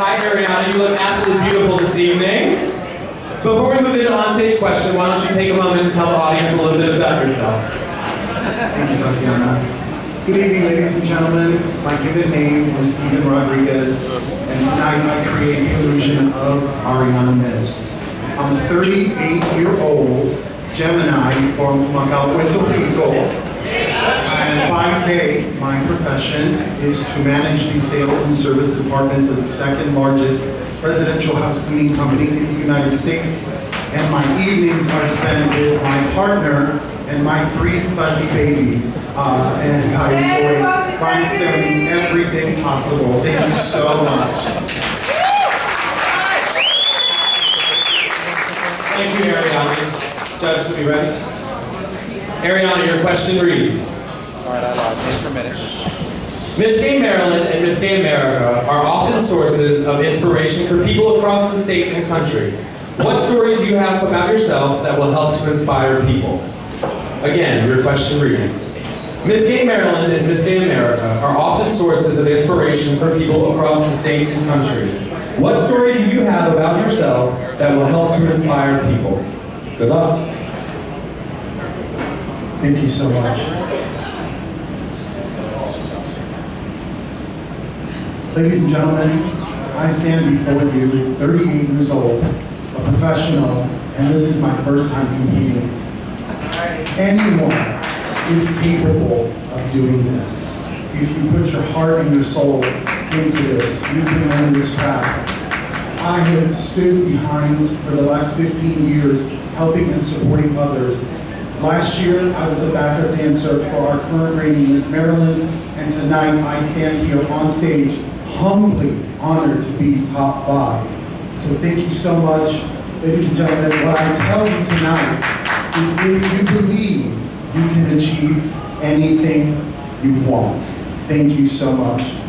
Hi, Ariyanna. You look absolutely beautiful this evening. Before we move into on-stage question, why don't you take a moment and tell the audience a little bit about yourself? Thank you, Tatiana. Good evening, ladies and gentlemen. My given name is Steven Rodriguez, and tonight I create the illusion of Ariyanna Myst. I'm a 38-year-old Gemini from Macau, Puerto Rico. And by day, my profession is to manage the sales and service department for the second largest residential house cleaning company in the United States. And my evenings are spent with my partner and my three fuzzy babies. Uh, and I enjoy rhinestening everything possible. Thank you so much. Thank you, Ariyanna. Judge, to be ready? Ariyanna, your question reads. All right, I lost. Uh, Just for a minute. Miss Gay Maryland and Miss Gay America are often sources of inspiration for people across the state and country. What stories do you have about yourself that will help to inspire people? Again, your question reads. Miss Gay Maryland and Miss Gay America are often sources of inspiration for people across the state and country. What story do you have about yourself that will help to inspire people? Good luck. Thank you so much. Ladies and gentlemen, I stand before you, 38 years old, a professional, and this is my first time competing. Anyone is capable of doing this. If you put your heart and your soul into this, you can learn this craft. I have stood behind for the last 15 years, helping and supporting others. Last year, I was a backup dancer for our current reigning Miss Maryland, and tonight I stand here on stage, humbly honored to be top five. So thank you so much, ladies and gentlemen. What I tell you tonight is if you believe, you can achieve anything you want. Thank you so much.